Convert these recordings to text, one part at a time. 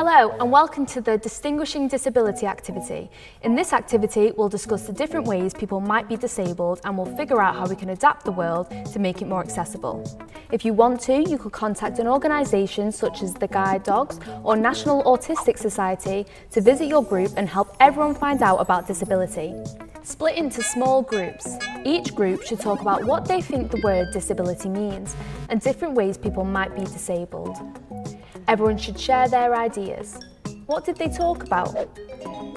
Hello and welcome to the Distinguishing Disability activity. In this activity we'll discuss the different ways people might be disabled and we'll figure out how we can adapt the world to make it more accessible. If you want to, you could contact an organisation such as the Guide Dogs or National Autistic Society to visit your group and help everyone find out about disability. Split into small groups. Each group should talk about what they think the word disability means and different ways people might be disabled. Everyone should share their ideas. What did they talk about?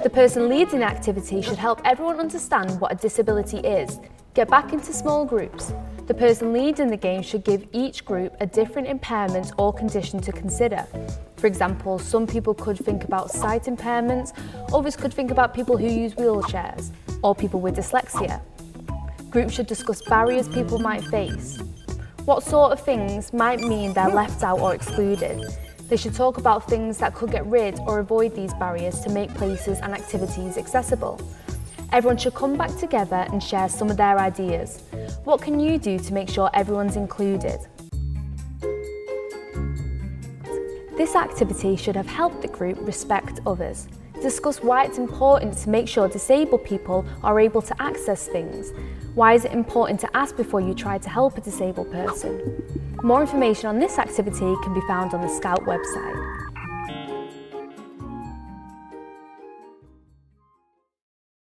The person leading the activity should help everyone understand what a disability is. Get back into small groups. The person leading the game should give each group a different impairment or condition to consider. For example, some people could think about sight impairments, others could think about people who use wheelchairs, or people with dyslexia. Groups should discuss barriers people might face. What sort of things might mean they're left out or excluded? They should talk about things that could get rid or avoid these barriers to make places and activities accessible. Everyone should come back together and share some of their ideas. What can you do to make sure everyone's included? This activity should have helped the group respect others, discuss why it's important to make sure disabled people are able to access things, why is it important to ask before you try to help a disabled person? More information on this activity can be found on the Scout website.